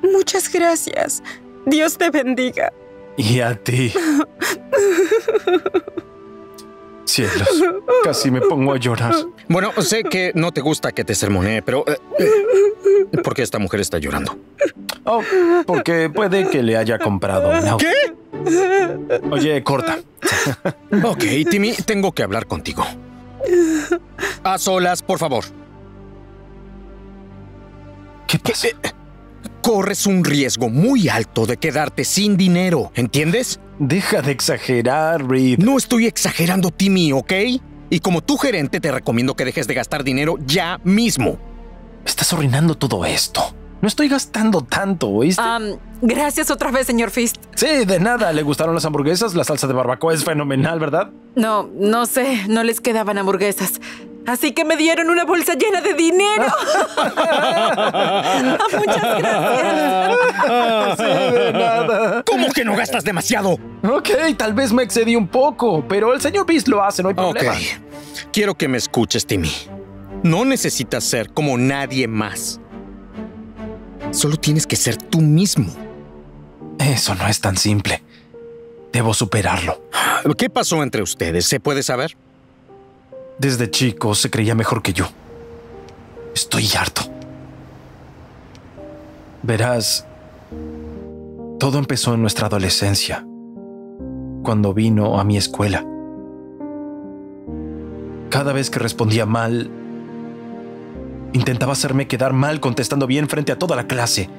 Muchas gracias. Dios te bendiga. Y a ti. Cielos, casi me pongo a llorar. Bueno, sé que no te gusta que te sermonee, pero... eh, eh, ¿Por qué esta mujer está llorando? Oh, porque puede que le haya comprado un auto. ¿Qué? Oye, corta. Ok, Timmy, tengo que hablar contigo. A solas, por favor. ¿Qué pasa? Corres un riesgo muy alto de quedarte sin dinero, ¿entiendes? Deja de exagerar, Reed. No estoy exagerando, Timmy, ¿ok? Y como tu gerente te recomiendo que dejes de gastar dinero ya mismo. Estás arruinando todo esto. No estoy gastando tanto, ¿oíste? Am, gracias otra vez, señor Fist. Sí, de nada. ¿Le gustaron las hamburguesas? La salsa de barbacoa es fenomenal, ¿verdad? No, no sé, no les quedaban hamburguesas. Así que me dieron una bolsa llena de dinero. Muchas gracias. Sí, de nada. ¿Cómo que no gastas demasiado? Ok, tal vez me excedí un poco, pero el señor Beast lo hace, no hay Ok. problema. Quiero que me escuches, Timmy. No necesitas ser como nadie más. Solo tienes que ser tú mismo. Eso no es tan simple. Debo superarlo. ¿Qué pasó entre ustedes? ¿Se puede saber? Desde chico se creía mejor que yo. Estoy harto. Verás, todo empezó en nuestra adolescencia, cuando vino a mi escuela. Cada vez que respondía mal, intentaba hacerme quedar mal contestando bien frente a toda la clase.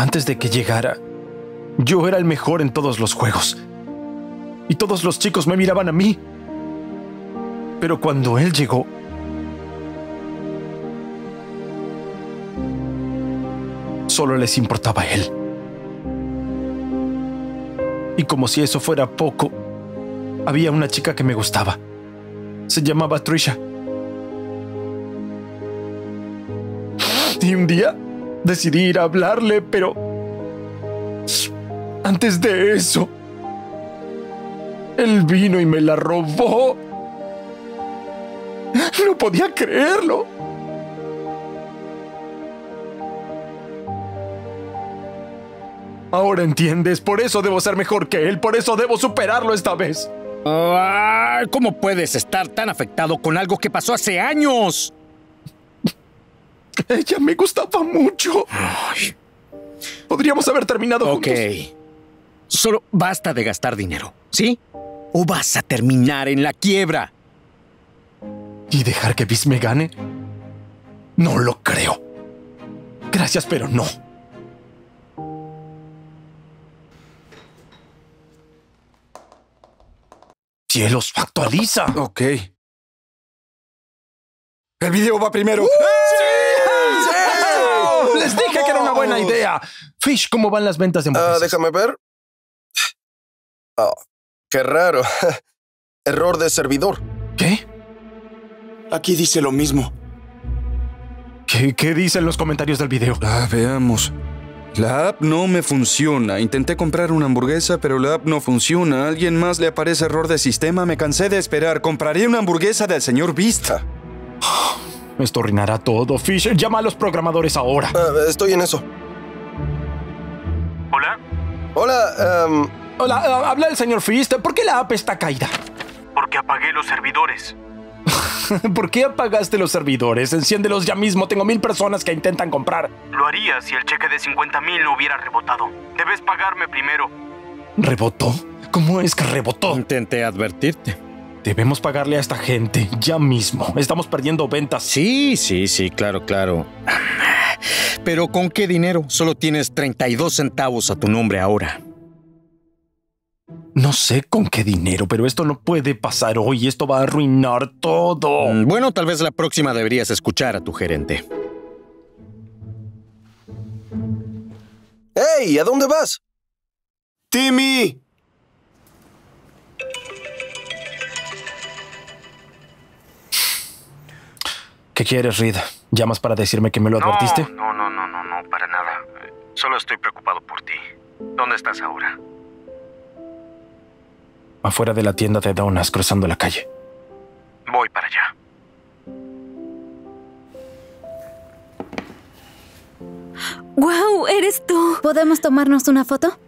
Antes de que llegara, yo era el mejor en todos los juegos. Y todos los chicos me miraban a mí. Pero cuando él llegó, solo les importaba a él. Y como si eso fuera poco, había una chica que me gustaba. Se llamaba Trisha. Y un día decidí ir a hablarle, pero antes de eso, él vino y me la robó. No podía creerlo. Ahora entiendes, por eso debo ser mejor que él, por eso debo superarlo esta vez. Ah, ¿Cómo puedes estar tan afectado con algo que pasó hace años? Ella me gustaba mucho. Podríamos haber terminado Ok. juntos. Solo basta de gastar dinero, ¿sí? O vas a terminar en la quiebra. ¿Y dejar que Bis me gane? No lo creo. Gracias, pero no. Cielos, actualiza. Ok. El video va primero. Les dije que era una buena idea. Fish, ¿cómo van las ventas de Ah, hamburguesas? déjame ver. Oh, qué raro. Error de servidor. ¿Qué? Aquí dice lo mismo. ¿Qué, qué dicen los comentarios del video? Ah, veamos. La app no me funciona. Intenté comprar una hamburguesa, pero la app no funciona. ¿A alguien más le aparece error de sistema? Me cansé de esperar. Compraré una hamburguesa del señor Vista. Esto arruinará todo. Fish, llama a los programadores ahora. Ah, estoy en eso. ¿Hola? Hola, em, Hola, ah, habla el señor Fist. ¿Por qué la app está caída? Porque apagué los servidores. ¿Por qué apagaste los servidores? Enciéndelos ya mismo. Tengo mil personas que intentan comprar. Lo haría si el cheque de 50 mil no hubiera rebotado. Debes pagarme primero. ¿Rebotó? ¿Cómo es que rebotó? Intenté advertirte. Debemos pagarle a esta gente ya mismo. Estamos perdiendo ventas. Sí, sí, sí, claro, claro. Pero ¿con qué dinero? Solo tienes 32 centavos a tu nombre ahora. No sé con qué dinero, pero esto no puede pasar hoy. Esto va a arruinar todo. Mm, Bueno, tal vez la próxima deberías escuchar a tu gerente. ¡Hey! ¿A dónde vas? ¡Timmy! ¿Qué quieres, Reed? ¿Llamas para decirme que me lo advertiste? No, no, no, no, no, para nada. Solo estoy preocupado por ti. ¿Dónde estás ahora? Afuera de la tienda de donas, cruzando la calle. Voy para allá. ¡Guau! ¿Eres tú? ¿Podemos tomarnos una foto?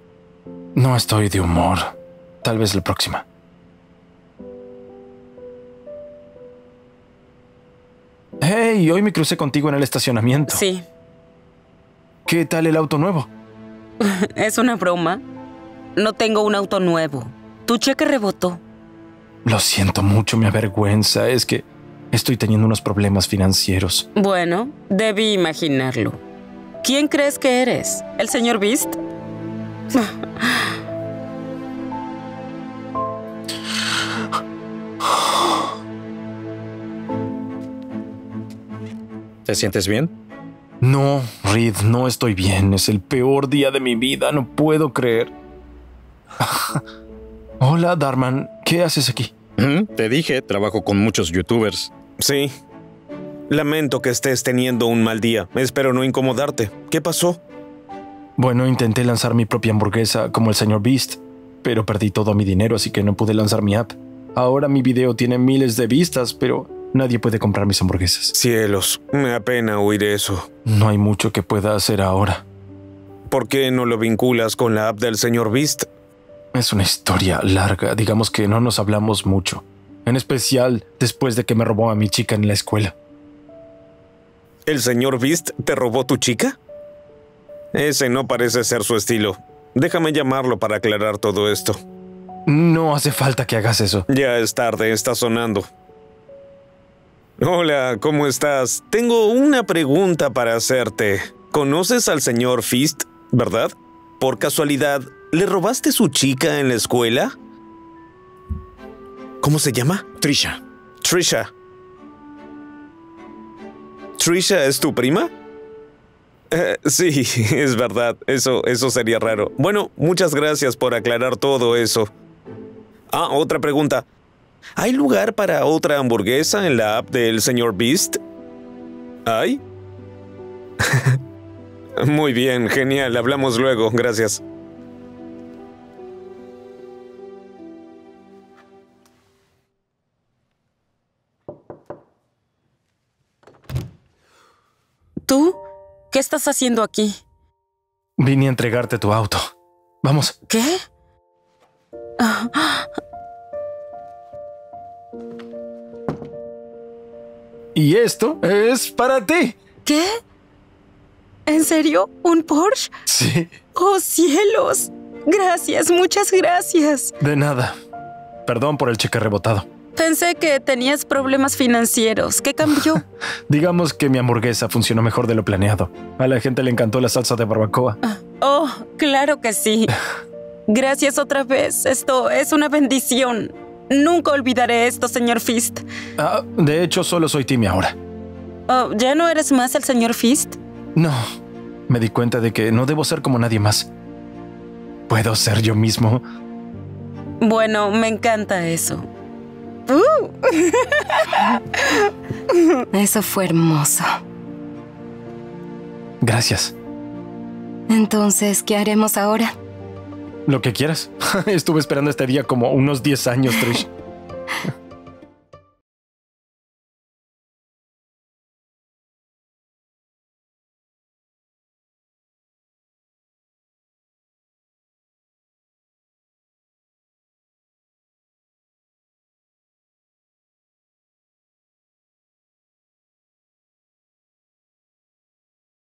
No estoy de humor. Tal vez la próxima. Hey, hoy me crucé contigo en el estacionamiento. Sí. ¿Qué tal el auto nuevo? Es una broma. No tengo un auto nuevo. Tu cheque rebotó. Lo siento mucho, me avergüenza. Es que estoy teniendo unos problemas financieros. Bueno, debí imaginarlo. ¿Quién crees que eres? ¿El señor Beast? ¿Te sientes bien? No, Reed, no estoy bien. Es el peor día de mi vida. No puedo creer. Hola, Darman. ¿Qué haces aquí? Mm, Te dije, trabajo con muchos youtubers. Sí. Lamento que estés teniendo un mal día. Espero no incomodarte. ¿Qué pasó? Bueno, intenté lanzar mi propia hamburguesa como el señor Beast, pero perdí todo mi dinero, así que no pude lanzar mi app. Ahora mi video tiene miles de vistas, pero nadie puede comprar mis hamburguesas. Cielos, me da pena oír eso. No hay mucho que pueda hacer ahora. ¿Por qué no lo vinculas con la app del señor Beast? Es una historia larga. Digamos que no nos hablamos mucho. en especial después de que me robó a mi chica en la escuela. ¿El señor Beast te robó tu chica? Ese no parece ser su estilo. Déjame llamarlo para aclarar todo esto. No hace falta que hagas eso. Ya es tarde, está sonando. Hola, ¿cómo estás? Tengo una pregunta para hacerte. ¿Conoces al señor Fist, verdad? Por casualidad, ¿le robaste su chica en la escuela? ¿Cómo se llama? Trisha. Trisha. ¿Trisha es tu prima? Eh, sí, es verdad. Eso, eso sería raro. Bueno, muchas gracias por aclarar todo eso. Ah, otra pregunta. ¿Hay lugar para otra hamburguesa en la app del señor Beast? ¿Hay? Muy bien, genial. Hablamos luego. Gracias. ¿Tú? ¿Qué estás haciendo aquí? Vine a entregarte tu auto. Vamos. ¿Qué? Y esto es para ti. ¿Qué? ¿En serio? ¿Un Porsche? Sí. ¡Oh, cielos! Gracias, muchas gracias. De nada. Perdón por el cheque rebotado. Pensé que tenías problemas financieros. ¿Qué cambió? Digamos que mi hamburguesa funcionó mejor de lo planeado. A la gente le encantó la salsa de barbacoa. Oh, claro que sí. Gracias otra vez. Esto es una bendición. Nunca olvidaré esto, señor Fist. Ah, de hecho, solo soy Timmy ahora. Oh, ¿Ya no eres más el señor Fist? No. Me di cuenta de que no debo ser como nadie más. Puedo ser yo mismo. Bueno, me encanta eso. Uh. Eso fue hermoso. Gracias. Entonces, ¿qué haremos ahora? Lo que quieras. Estuve esperando este día como unos 10 años, Trish.